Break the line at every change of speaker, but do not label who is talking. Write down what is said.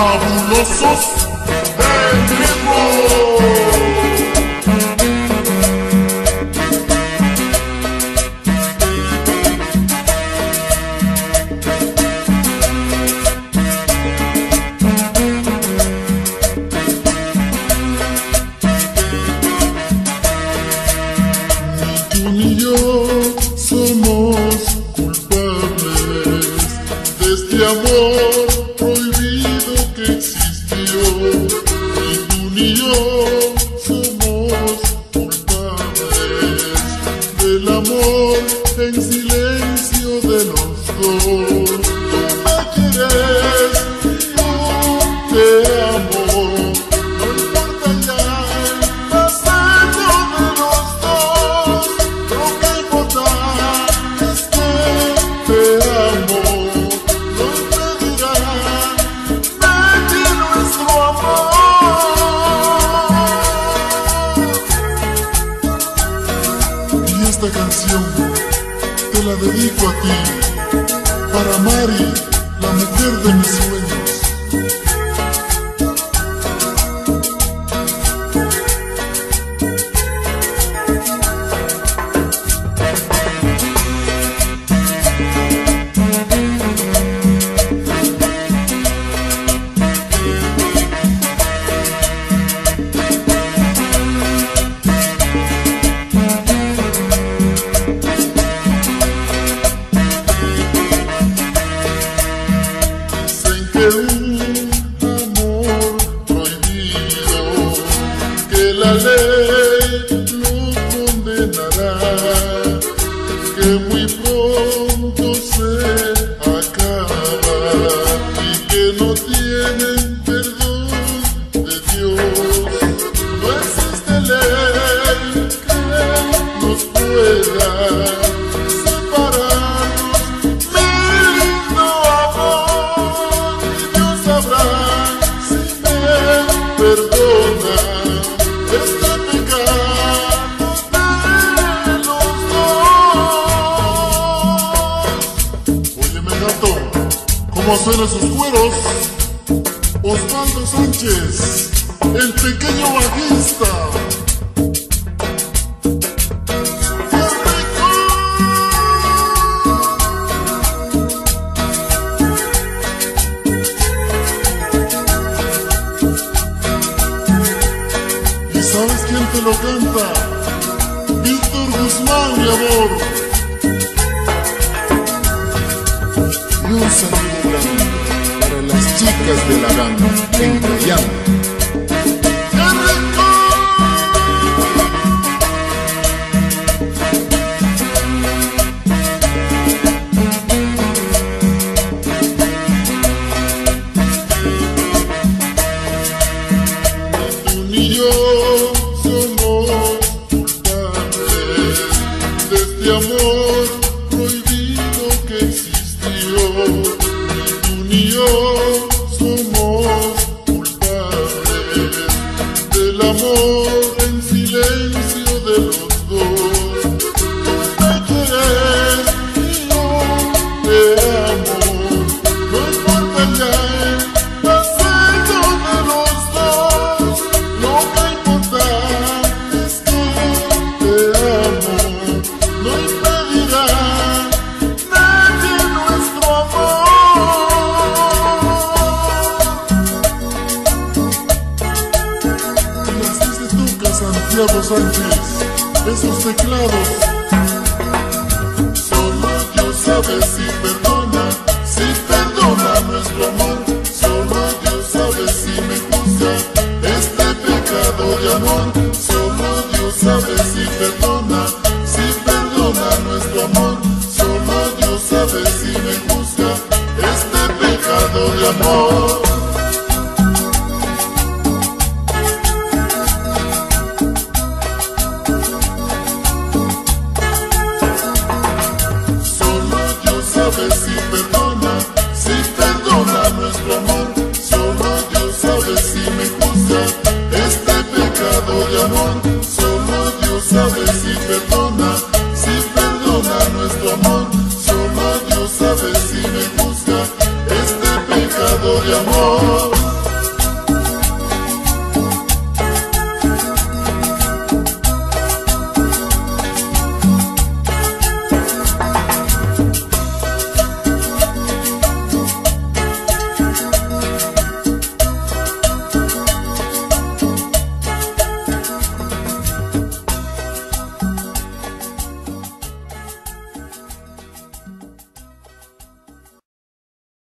fabulosos El ritmo Somos culpables de este amor. sol canción te la dedico a ti, para Mari, la mujer de mis sueños. do. como suenan sus cueros, Osvaldo Sánchez, el pequeño bajista. Y ¿Sabes quién te lo canta? Víctor Guzmán, mi amor.
un saludo grande para las chicas de la banda en Miami.
Esos teclados. Solo Dios sabe si perdona, si perdona nuestro amor. Solo Dios sabe si me juzga este pecado de amor. Solo Dios sabe si perdona, si perdona nuestro amor. Solo Dios sabe si me juzga este pecado de amor. amor.